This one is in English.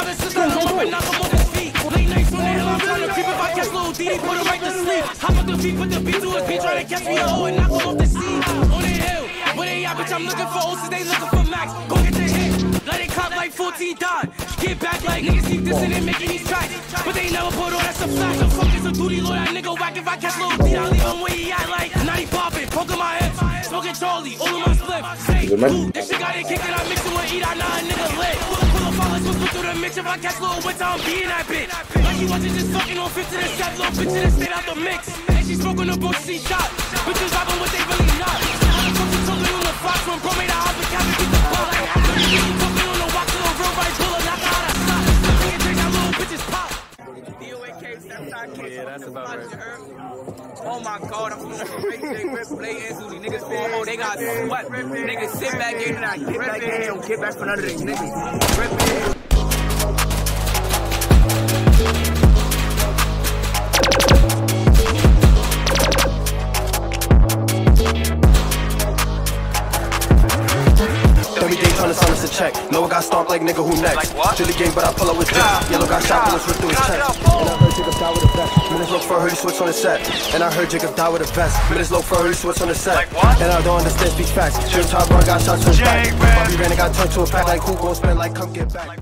I'm a sister, not full of the speak. Late nights on the hill, I'm trying to keep if I catch Lou D Put a right to sleep. Hop on the feet with the beach to a P trying to catch me. And I go off the C on the hill. What they have looking for O's, they looking for Max. Go get the hit, let it cop like 14 dot. Get back like niggas keep dissing and making these tracks. But they never put on, that's a fact. The fuck is a duty, Lord, that nigga whack. If I catch little D, I Charlie, all of my. Say, ooh, this shit got it kicked and I mix it with eat, I nine nigga lit. Pull up, pull up, follow, whisper through the mix. If I catch little winter, I'm being that bitch. Like he wasn't just fucking on 50 to 7, little bitch that stayed out the mix. And she smoking the bush, she shot. Bitches rapping with they Yeah, that's about right. Oh my god, I'm from Ray J, Rip, Blade, and Zuli. Niggas feel, oh, they got sweat. Niggas sit back in and I get back in. Don't get back for none of these niggas. Rip it. Tryna sign us a check. No, got stomped like nigga, who next? Like the game, but I pull up with death. Yellow got shot, bullets rip through his chest. And I heard Jacob die with a vest. Minutes low for her, he switch on the set. And I heard Jacob die with a vest. Minutes low for her, he switch on the set. And I don't understand speech facts. Jim Top Bar got shot to his back. Bobby ran got turned to a pack like who gon' spend like come get back.